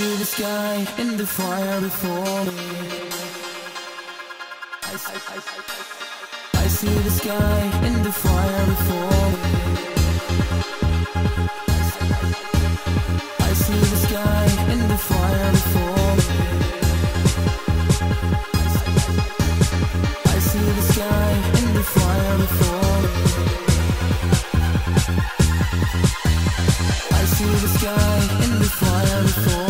to the sky in the fire before me. I, see the sky in the fire before me. I see the sky in the fire before me. I see the sky in the fire before me. I see the sky in the fire before me.